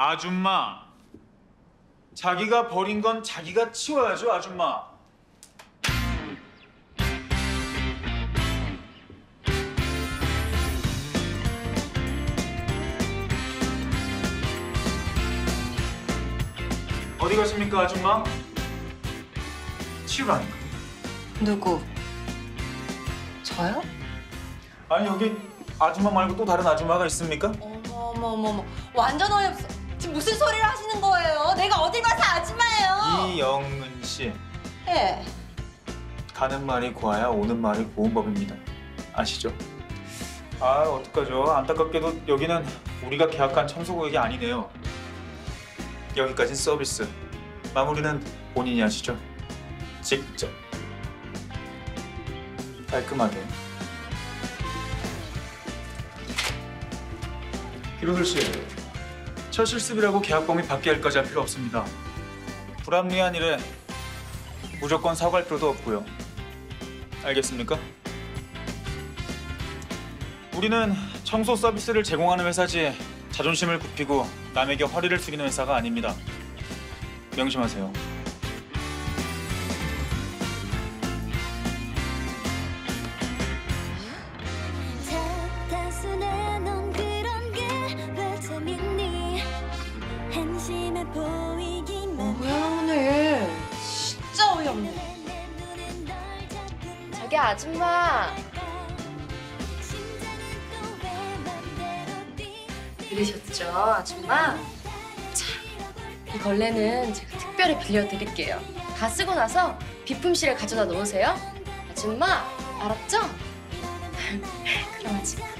아줌마. 자기가 버린 건 자기가 치워야죠, 아줌마. 어디 가십니까, 아줌마? 치우라니까. 누구? 저요? 아니 여기 아줌마 말고 또 다른 아줌마가 있습니까? 어머 어머 어머 완전 어이없어. 지금 무슨 소리를 하시는 거예요? 내가 어딜 봐서 아줌마예요? 이영은 씨. 예. 가는 말이 고와야 오는 말이 고운 법입니다. 아시죠? 아 어떡하죠? 안타깝게도 여기는 우리가 계약한 청소구역이 아니네요. 여기까진 서비스. 마무리는 본인이 하시죠. 직접. 깔끔하게. 기로들 씨, 첫 실습이라고 계약 범위 밖에 할까지 할 필요 없습니다. 불합리한 일에 무조건 사과할 필요도 없고요. 알겠습니까? 우리는 청소 서비스를 제공하는 회사지 자존심을 굽히고 남에게 허리를 숙이는 회사가 아닙니다. 명심하세요. 저기 아줌마 들으셨죠 아줌마? 자, 이 걸레는 제가 특별히 빌려드릴게요 다 쓰고 나서 비품실에 가져다 놓으세요 아줌마 알았죠? 그럼 아줌마